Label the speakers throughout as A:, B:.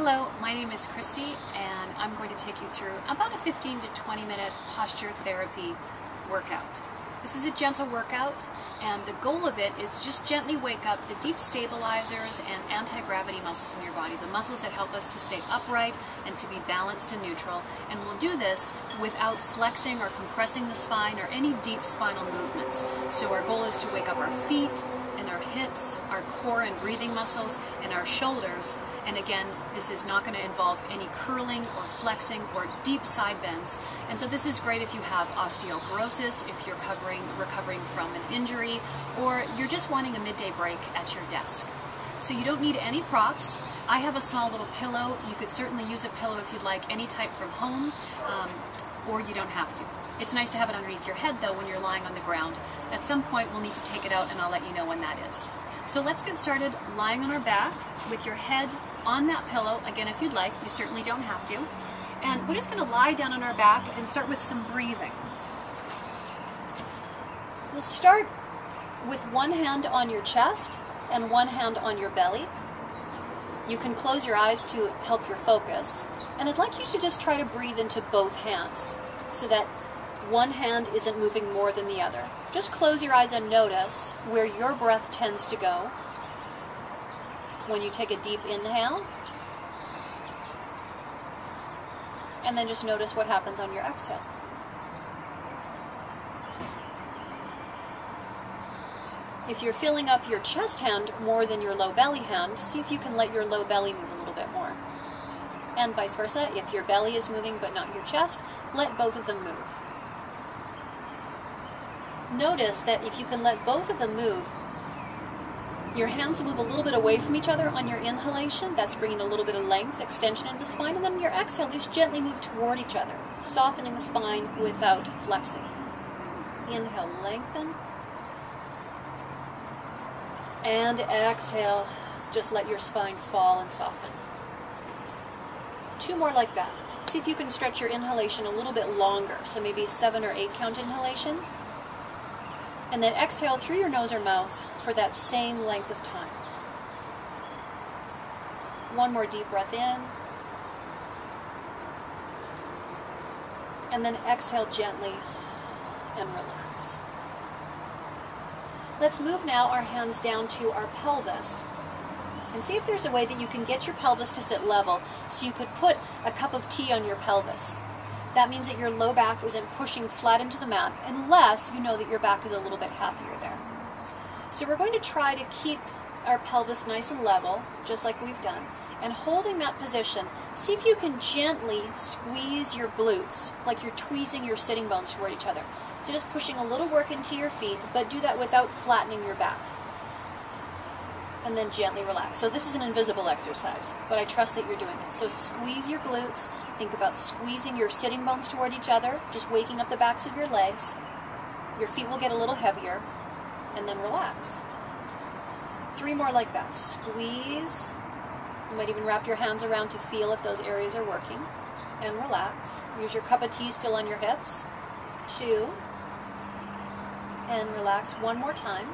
A: Hello, my name is Kristi and I'm going to take you through about a 15 to 20 minute posture therapy workout. This is a gentle workout and the goal of it is just gently wake up the deep stabilizers and anti-gravity muscles in your body, the muscles that help us to stay upright and to be balanced and neutral. And we'll do this without flexing or compressing the spine or any deep spinal movements. So our goal is to wake up our feet and our hips, our core and breathing muscles, and our shoulders. And again, this is not going to involve any curling or flexing or deep side bends. And so this is great if you have osteoporosis, if you're covering, recovering from an injury, or you're just wanting a midday break at your desk. So you don't need any props. I have a small little pillow. You could certainly use a pillow if you'd like, any type from home, um, or you don't have to. It's nice to have it underneath your head though when you're lying on the ground. At some point we'll need to take it out and I'll let you know when that is. So let's get started lying on our back with your head on that pillow. Again, if you'd like, you certainly don't have to. And we're just going to lie down on our back and start with some breathing. We'll start with one hand on your chest and one hand on your belly. You can close your eyes to help your focus. And I'd like you to just try to breathe into both hands so that one hand isn't moving more than the other. Just close your eyes and notice where your breath tends to go when you take a deep inhale. And then just notice what happens on your exhale. If you're filling up your chest hand more than your low belly hand, see if you can let your low belly move a little bit more. And vice versa, if your belly is moving but not your chest, let both of them move. Notice that if you can let both of them move, your hands move a little bit away from each other on your inhalation. That's bringing a little bit of length, extension into the spine. And then your exhale, just gently move toward each other, softening the spine without flexing. Inhale, lengthen. And exhale, just let your spine fall and soften. Two more like that. See if you can stretch your inhalation a little bit longer. So maybe seven or eight count inhalation. And then exhale through your nose or mouth for that same length of time. One more deep breath in. And then exhale gently and relax. Let's move now our hands down to our pelvis and see if there's a way that you can get your pelvis to sit level so you could put a cup of tea on your pelvis. That means that your low back isn't pushing flat into the mat unless you know that your back is a little bit happier. So we're going to try to keep our pelvis nice and level, just like we've done. And holding that position, see if you can gently squeeze your glutes, like you're tweezing your sitting bones toward each other. So just pushing a little work into your feet, but do that without flattening your back. And then gently relax. So this is an invisible exercise, but I trust that you're doing it. So squeeze your glutes. Think about squeezing your sitting bones toward each other, just waking up the backs of your legs. Your feet will get a little heavier and then relax. Three more like that. Squeeze. You might even wrap your hands around to feel if those areas are working. And relax. Use your cup of tea still on your hips. Two. And relax one more time.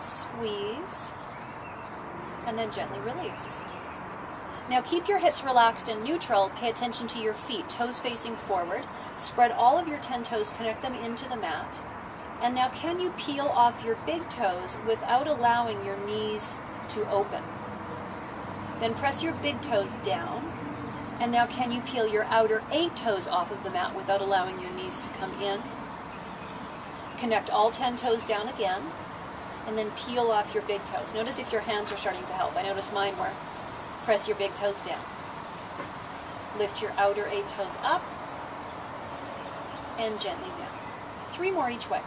A: Squeeze. And then gently release. Now keep your hips relaxed and neutral. Pay attention to your feet, toes facing forward. Spread all of your 10 toes, connect them into the mat. And now can you peel off your big toes without allowing your knees to open? Then press your big toes down. And now can you peel your outer eight toes off of the mat without allowing your knees to come in? Connect all 10 toes down again. And then peel off your big toes. Notice if your hands are starting to help. I notice mine were. Press your big toes down. Lift your outer eight toes up and gently down. Three more each way.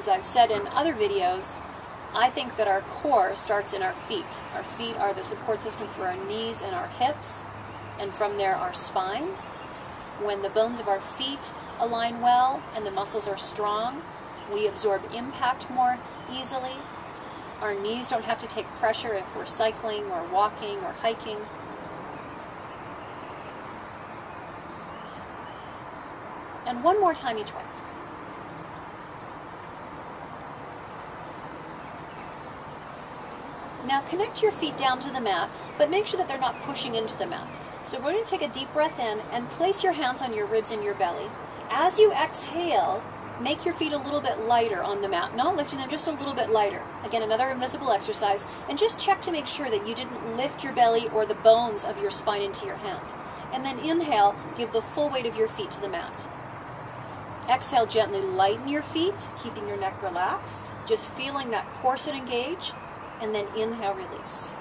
A: As I've said in other videos, I think that our core starts in our feet. Our feet are the support system for our knees and our hips, and from there our spine. When the bones of our feet align well and the muscles are strong, we absorb impact more easily. Our knees don't have to take pressure if we're cycling or walking or hiking. And one more time each way. Now connect your feet down to the mat, but make sure that they're not pushing into the mat. So we're going to take a deep breath in and place your hands on your ribs and your belly. As you exhale, make your feet a little bit lighter on the mat, not lifting them, just a little bit lighter. Again, another invisible exercise. And just check to make sure that you didn't lift your belly or the bones of your spine into your hand. And then inhale, give the full weight of your feet to the mat. Exhale, gently lighten your feet, keeping your neck relaxed, just feeling that corset engage, and then inhale, release.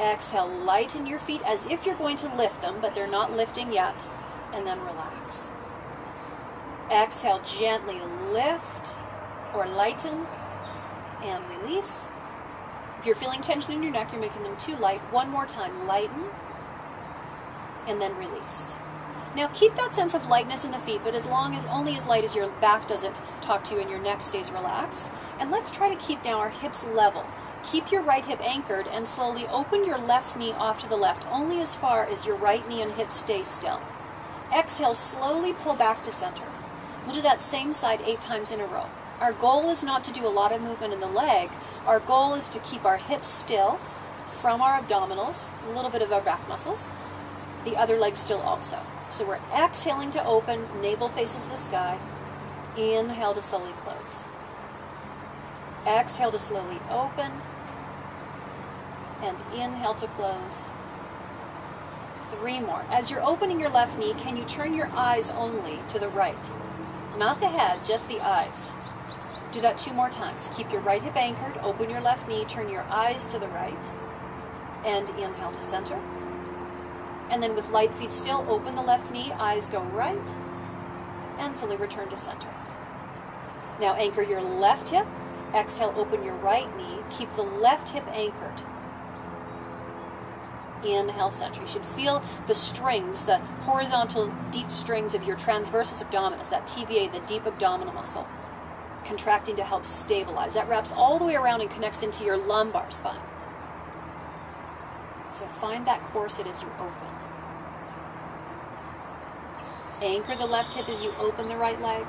A: Exhale, lighten your feet as if you're going to lift them, but they're not lifting yet, and then relax. Exhale, gently lift or lighten and release. If you're feeling tension in your neck, you're making them too light. One more time, lighten and then release. Now keep that sense of lightness in the feet, but as long as only as light as your back doesn't talk to you and your neck stays relaxed. And let's try to keep now our hips level. Keep your right hip anchored and slowly open your left knee off to the left, only as far as your right knee and hip stay still. Exhale, slowly pull back to center. We'll do that same side eight times in a row. Our goal is not to do a lot of movement in the leg. Our goal is to keep our hips still from our abdominals, a little bit of our back muscles, the other leg still also. So we're exhaling to open, navel faces the sky. Inhale to slowly close. Exhale to slowly open. And inhale to close. Three more. As you're opening your left knee, can you turn your eyes only to the right? Not the head, just the eyes. Do that two more times. Keep your right hip anchored, open your left knee, turn your eyes to the right, and inhale to center. And then with light feet still, open the left knee, eyes go right, and slowly return to center. Now anchor your left hip, exhale, open your right knee, keep the left hip anchored. Inhale, center. You should feel the strings, the horizontal deep strings of your transversus abdominis, that TVA, the deep abdominal muscle, contracting to help stabilize. That wraps all the way around and connects into your lumbar spine. Find that corset as you open. Anchor the left hip as you open the right leg.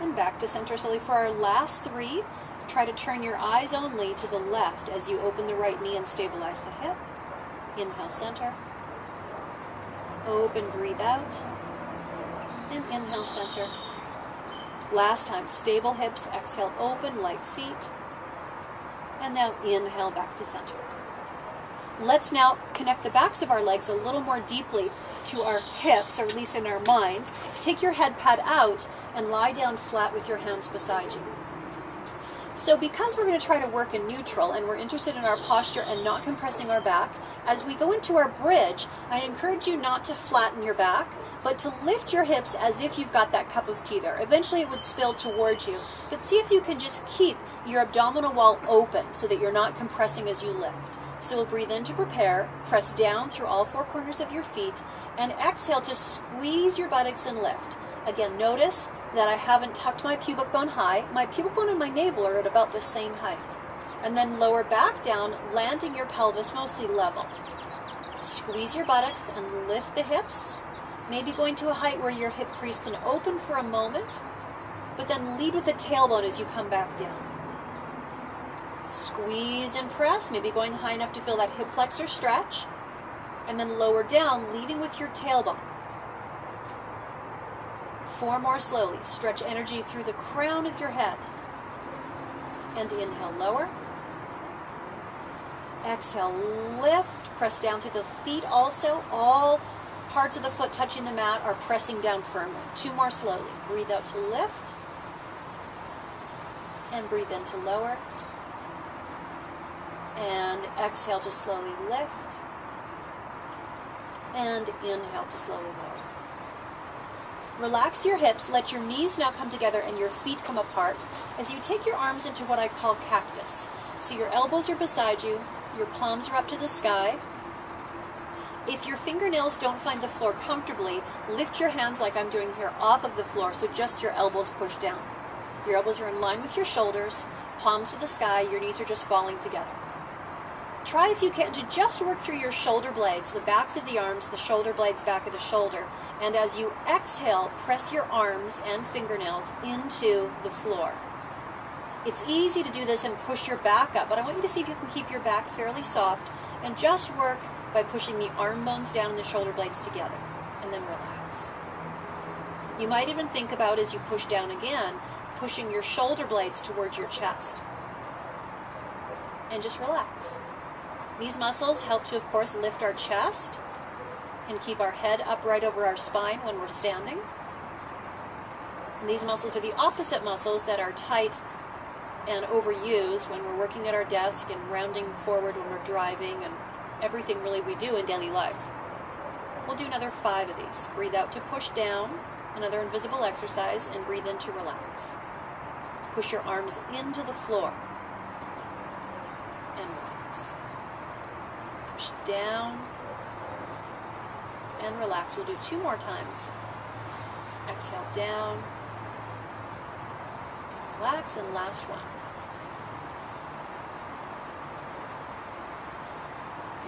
A: And back to center slowly. For our last three, try to turn your eyes only to the left as you open the right knee and stabilize the hip. Inhale, center. Open, breathe out. And inhale, center. Last time, stable hips, exhale, open, light feet. And now inhale back to center. Let's now connect the backs of our legs a little more deeply to our hips, or at least in our mind. Take your head pad out and lie down flat with your hands beside you. So because we're going to try to work in neutral and we're interested in our posture and not compressing our back, as we go into our bridge, I encourage you not to flatten your back, but to lift your hips as if you've got that cup of tea there. Eventually it would spill towards you, but see if you can just keep your abdominal wall open so that you're not compressing as you lift. So we'll breathe in to prepare, press down through all four corners of your feet, and exhale to squeeze your buttocks and lift. Again, notice that I haven't tucked my pubic bone high. My pubic bone and my navel are at about the same height. And then lower back down, landing your pelvis mostly level. Squeeze your buttocks and lift the hips. Maybe going to a height where your hip crease can open for a moment, but then lead with the tailbone as you come back down. Squeeze and press, maybe going high enough to feel that hip flexor stretch. And then lower down, leading with your tailbone. Four more slowly. Stretch energy through the crown of your head. And inhale, lower. Exhale, lift. Press down through the feet also. All parts of the foot touching the mat are pressing down firmly. Two more slowly. Breathe out to lift. And breathe in to lower and exhale to slowly lift and inhale to slowly lower. Relax your hips, let your knees now come together and your feet come apart as you take your arms into what I call cactus. So your elbows are beside you, your palms are up to the sky. If your fingernails don't find the floor comfortably, lift your hands like I'm doing here off of the floor so just your elbows push down. Your elbows are in line with your shoulders, palms to the sky, your knees are just falling together. Try, if you can, to just work through your shoulder blades, the backs of the arms, the shoulder blades, back of the shoulder. And as you exhale, press your arms and fingernails into the floor. It's easy to do this and push your back up, but I want you to see if you can keep your back fairly soft and just work by pushing the arm bones down and the shoulder blades together, and then relax. You might even think about as you push down again, pushing your shoulder blades towards your chest. And just relax. These muscles help to, of course, lift our chest and keep our head upright over our spine when we're standing. And these muscles are the opposite muscles that are tight and overused when we're working at our desk and rounding forward when we're driving and everything really we do in daily life. We'll do another five of these. Breathe out to push down, another invisible exercise, and breathe in to relax. Push your arms into the floor and relax. Down and relax. We'll do two more times. Exhale down. Relax and last one.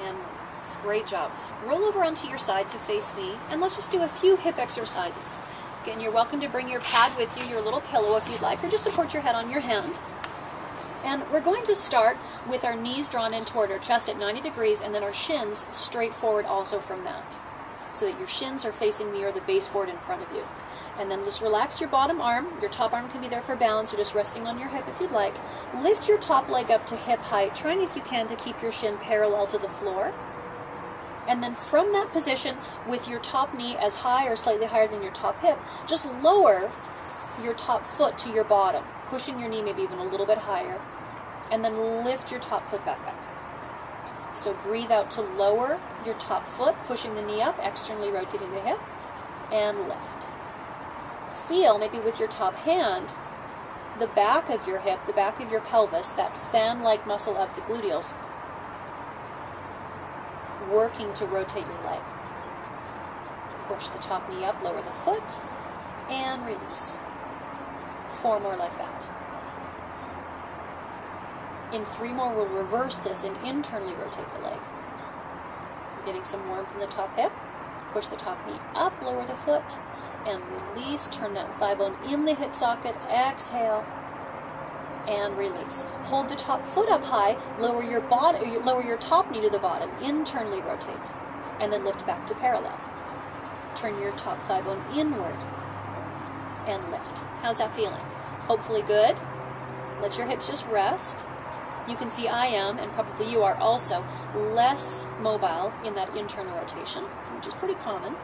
A: And relax. Great job. Roll over onto your side to face me and let's just do a few hip exercises. Again, you're welcome to bring your pad with you, your little pillow if you'd like, or just support your head on your hand. And we're going to start with our knees drawn in toward our chest at 90 degrees and then our shins straight forward also from that. So that your shins are facing me or the baseboard in front of you. And then just relax your bottom arm. Your top arm can be there for balance or just resting on your hip if you'd like. Lift your top leg up to hip height, trying if you can to keep your shin parallel to the floor. And then from that position, with your top knee as high or slightly higher than your top hip, just lower your top foot to your bottom, pushing your knee maybe even a little bit higher. And then lift your top foot back up. So breathe out to lower your top foot, pushing the knee up, externally rotating the hip, and lift. Feel, maybe with your top hand, the back of your hip, the back of your pelvis, that fan like muscle of the gluteals, working to rotate your leg. Push the top knee up, lower the foot, and release. Four more like that. In three more, we'll reverse this and internally rotate the leg. Getting some warmth in the top hip. Push the top knee up, lower the foot, and release. Turn that thigh bone in the hip socket. Exhale and release. Hold the top foot up high, lower your bottom, lower your top knee to the bottom, internally rotate, and then lift back to parallel. Turn your top thigh bone inward and lift. How's that feeling? Hopefully good. Let your hips just rest. You can see I am, and probably you are also, less mobile in that internal rotation, which is pretty common.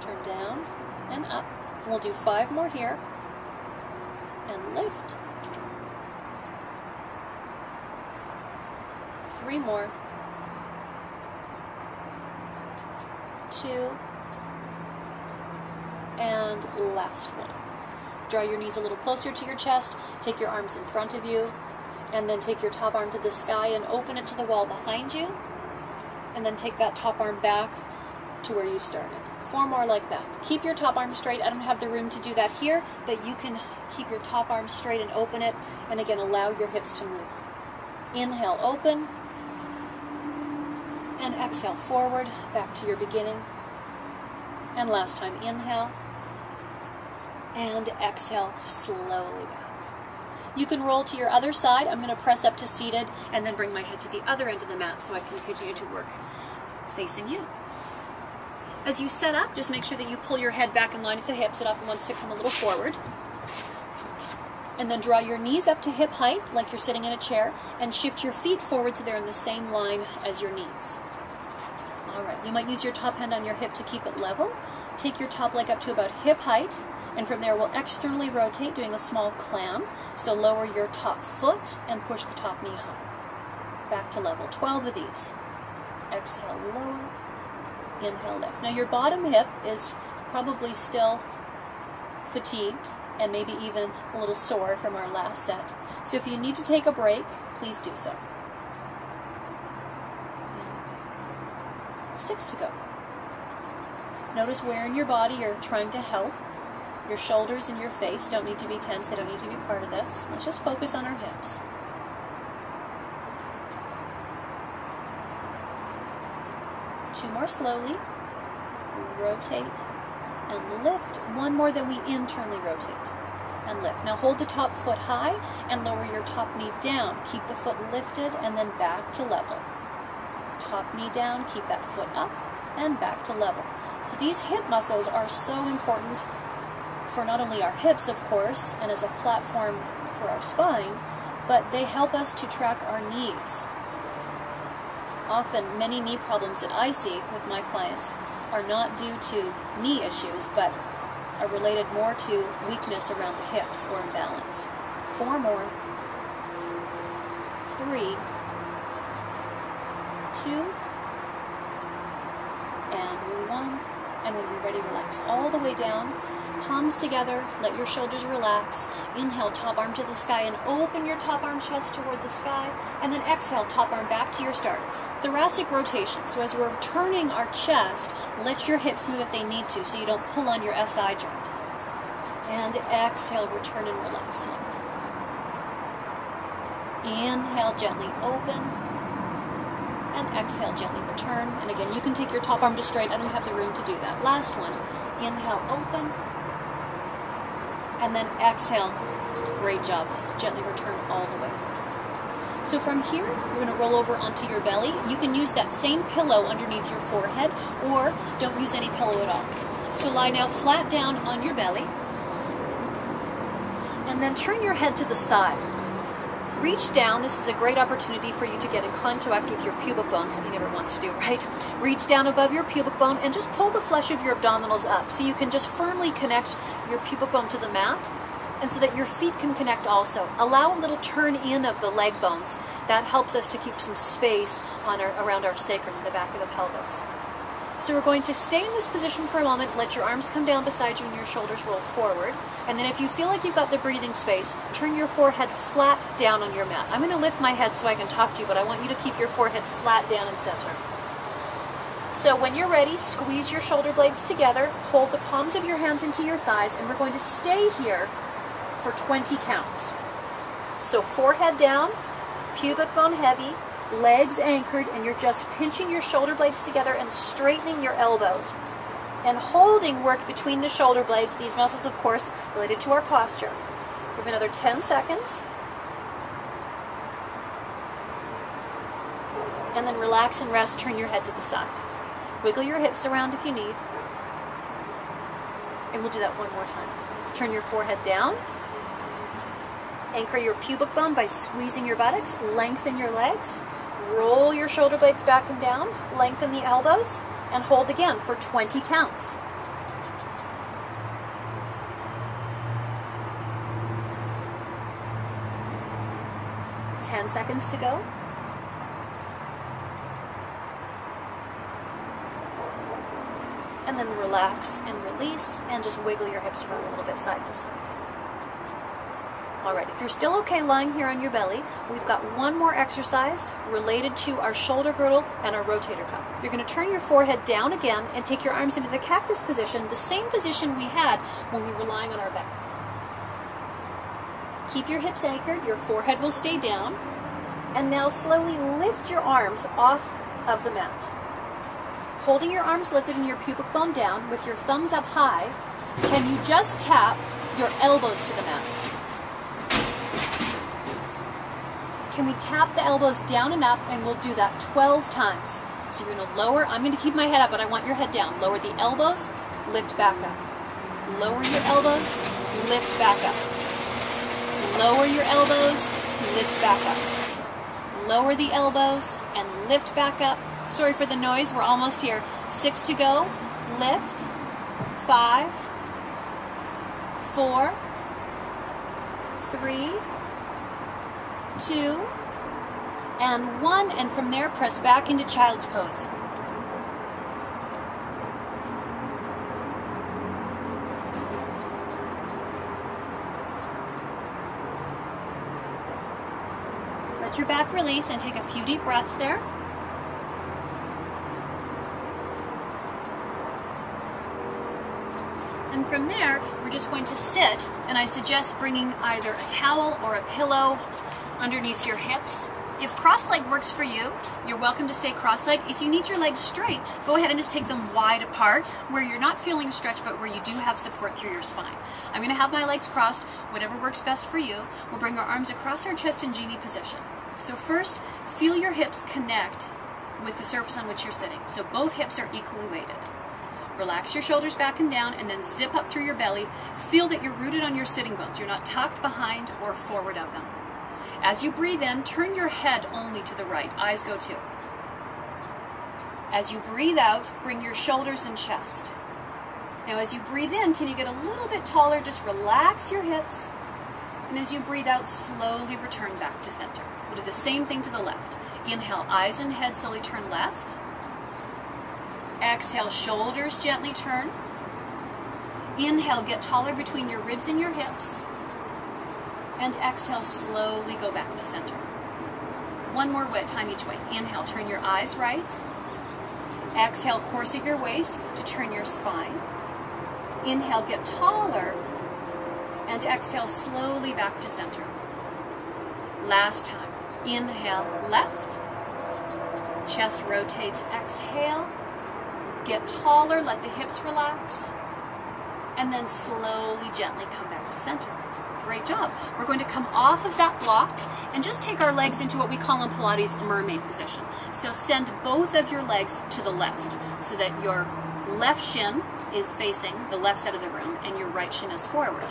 A: Turn down and up. We'll do five more here. And lift. three more. Two. And last one. Draw your knees a little closer to your chest. Take your arms in front of you. And then take your top arm to the sky and open it to the wall behind you. And then take that top arm back to where you started. Four more like that. Keep your top arm straight. I don't have the room to do that here, but you can keep your top arm straight and open it. And again, allow your hips to move. Inhale, open and exhale forward back to your beginning. And last time, inhale and exhale slowly back. You can roll to your other side. I'm going to press up to seated and then bring my head to the other end of the mat so I can continue to work facing you. As you set up, just make sure that you pull your head back in line with the hips. It often wants to come a little forward. And then draw your knees up to hip height, like you're sitting in a chair, and shift your feet forward so they're in the same line as your knees. All right, you might use your top hand on your hip to keep it level. Take your top leg up to about hip height, and from there we'll externally rotate, doing a small clam. So lower your top foot and push the top knee high. Back to level. 12 of these. Exhale, lower. Inhale, lift. Now your bottom hip is probably still fatigued and maybe even a little sore from our last set. So if you need to take a break, please do so. Six to go. Notice where in your body you're trying to help. Your shoulders and your face don't need to be tense, they don't need to be part of this. Let's just focus on our hips. Two more slowly. Rotate and lift. One more than we internally rotate. and lift. Now hold the top foot high and lower your top knee down. Keep the foot lifted and then back to level. Top knee down, keep that foot up and back to level. So these hip muscles are so important for not only our hips, of course, and as a platform for our spine, but they help us to track our knees. Often, many knee problems that I see with my clients are not due to knee issues, but are related more to weakness around the hips or imbalance. Four more. Three. Two. And one. And when you're ready, relax all the way down. Palms together, let your shoulders relax. Inhale, top arm to the sky, and open your top arm chest toward the sky. And then exhale, top arm back to your start. Thoracic rotation. So as we're turning our chest, let your hips move if they need to so you don't pull on your SI joint. And exhale, return and relax home. Inhale, gently open. And exhale, gently return. And again, you can take your top arm to straight. I don't have the room to do that. Last one. Inhale, open. And then exhale. Great job. Gently return all the way. So from here, you're going to roll over onto your belly. You can use that same pillow underneath your forehead, or don't use any pillow at all. So lie now flat down on your belly, and then turn your head to the side. Reach down. This is a great opportunity for you to get in contact with your pubic bone, something everyone wants to do, right? Reach down above your pubic bone and just pull the flesh of your abdominals up so you can just firmly connect your pubic bone to the mat and so that your feet can connect also. Allow a little turn in of the leg bones. That helps us to keep some space on our, around our sacrum in the back of the pelvis. So we're going to stay in this position for a moment, let your arms come down beside you and your shoulders roll forward. And then if you feel like you've got the breathing space, turn your forehead flat down on your mat. I'm going to lift my head so I can talk to you, but I want you to keep your forehead flat down and center. So when you're ready, squeeze your shoulder blades together, hold the palms of your hands into your thighs, and we're going to stay here for 20 counts. So forehead down, pubic bone heavy, legs anchored, and you're just pinching your shoulder blades together and straightening your elbows. And holding work between the shoulder blades, these muscles, of course, related to our posture. Give another 10 seconds. And then relax and rest, turn your head to the side. Wiggle your hips around if you need. And we'll do that one more time. Turn your forehead down. Anchor your pubic bone by squeezing your buttocks. Lengthen your legs. Roll your shoulder blades back and down. Lengthen the elbows. And hold again for 20 counts. Ten seconds to go. And then relax and release and just wiggle your hips around a little bit side to side. All right, if you're still okay lying here on your belly, we've got one more exercise related to our shoulder girdle and our rotator cuff. You're going to turn your forehead down again and take your arms into the cactus position, the same position we had when we were lying on our back. Keep your hips anchored, your forehead will stay down, and now slowly lift your arms off of the mat. Holding your arms lifted and your pubic bone down with your thumbs up high, can you just tap your elbows to the mat? Can we tap the elbows down and up and we'll do that 12 times. So you're going to lower, I'm going to keep my head up, but I want your head down. Lower the elbows, lift back up. Lower your elbows, lift back up. Lower your elbows, lift back up. Lower the elbows and lift back up. Sorry for the noise, we're almost here. Six to go. Lift. Five. Four. Three two, and one, and from there press back into child's pose. Let your back release and take a few deep breaths there. And from there, we're just going to sit, and I suggest bringing either a towel or a pillow underneath your hips If cross leg works for you, you're welcome to stay cross leg. If you need your legs straight, go ahead and just take them wide apart where you're not feeling stretch but where you do have support through your spine. I'm going to have my legs crossed, whatever works best for you. We'll bring our arms across our chest in genie position. So first, feel your hips connect with the surface on which you're sitting. So both hips are equally weighted. Relax your shoulders back and down and then zip up through your belly. Feel that you're rooted on your sitting bones. You're not tucked behind or forward of them. As you breathe in, turn your head only to the right. Eyes go too. As you breathe out, bring your shoulders and chest. Now, as you breathe in, can you get a little bit taller? Just relax your hips. And as you breathe out, slowly return back to center. We'll do the same thing to the left. Inhale, eyes and head slowly turn left. Exhale, shoulders gently turn. Inhale, get taller between your ribs and your hips and exhale, slowly go back to center. One more wet time each way. Inhale, turn your eyes right. Exhale, corset your waist to turn your spine. Inhale, get taller. And exhale, slowly back to center. Last time. Inhale, left. Chest rotates. Exhale. Get taller, let the hips relax. And then slowly, gently come back to center. Great job. We're going to come off of that block and just take our legs into what we call in Pilates mermaid position. So send both of your legs to the left so that your left shin is facing the left side of the room and your right shin is forward.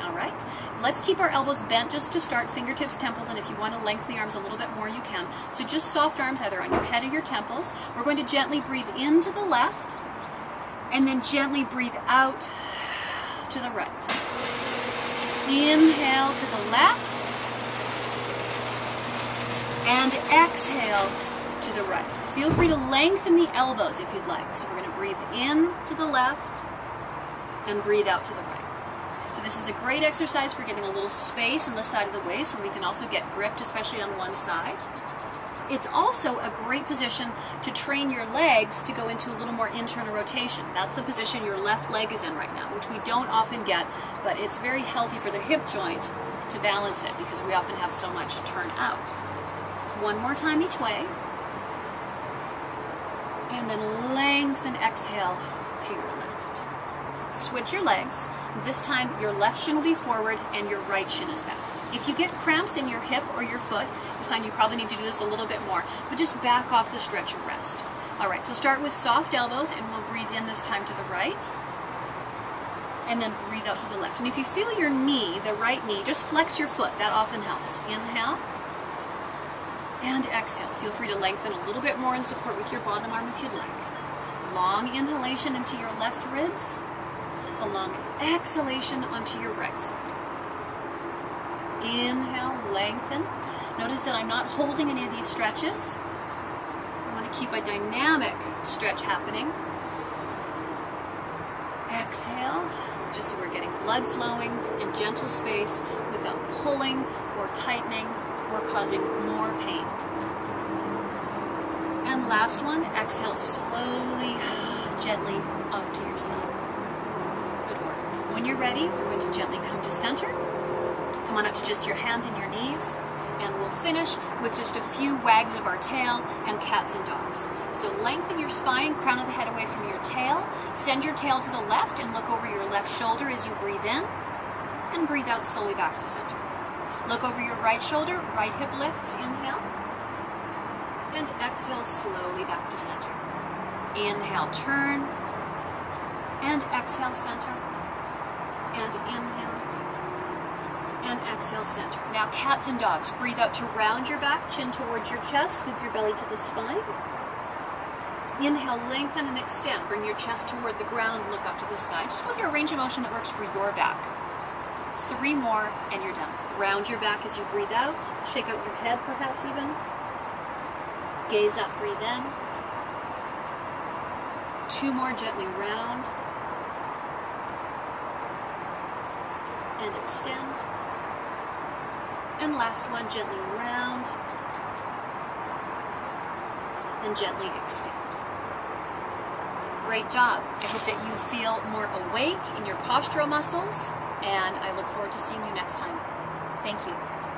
A: All right. Let's keep our elbows bent just to start, fingertips, temples, and if you want to lengthen the arms a little bit more, you can. So just soft arms either on your head or your temples. We're going to gently breathe into the left and then gently breathe out to the right. Inhale to the left. And exhale to the right. Feel free to lengthen the elbows if you'd like. So we're going to breathe in to the left and breathe out to the right. So this is a great exercise for getting a little space on the side of the waist where we can also get gripped, especially on one side. It's also a great position to train your legs to go into a little more internal rotation. That's the position your left leg is in right now, which we don't often get, but it's very healthy for the hip joint to balance it because we often have so much turn out. One more time each way. And then lengthen exhale to your left. Switch your legs. This time your left shin will be forward and your right shin is back. If you get cramps in your hip or your foot, it's a sign you probably need to do this a little bit more, but just back off the stretch and rest. All right, so start with soft elbows and we'll breathe in this time to the right and then breathe out to the left. And if you feel your knee, the right knee, just flex your foot. That often helps. Inhale and exhale. Feel free to lengthen a little bit more and support with your bottom arm if you'd like. Long inhalation into your left ribs, a long exhalation onto your right side. Inhale, lengthen. Notice that I'm not holding any of these stretches. I want to keep a dynamic stretch happening. Exhale, just so we're getting blood flowing in gentle space without pulling or tightening or causing more pain. And last one, exhale slowly, gently off to your side. Good work. When you're ready, we're going to gently come to center. Come on up to just your hands and your knees. And we'll finish with just a few wags of our tail and cats and dogs. So lengthen your spine, crown of the head away from your tail. Send your tail to the left and look over your left shoulder as you breathe in. And breathe out slowly back to center. Look over your right shoulder, right hip lifts, inhale. And exhale slowly back to center. Inhale, turn. And exhale, center. And inhale and exhale center. Now cats and dogs. Breathe out to round your back, chin towards your chest, scoop your belly to the spine. Inhale, lengthen and extend. Bring your chest toward the ground, look up to the sky. Just with your range of motion that works for your back. Three more and you're done. Round your back as you breathe out. Shake out your head perhaps even. Gaze up, breathe in. Two more gently round. And extend. And last one, gently round and gently extend. Great job. I hope that you feel more awake in your postural muscles, and I look forward to seeing you next time. Thank you.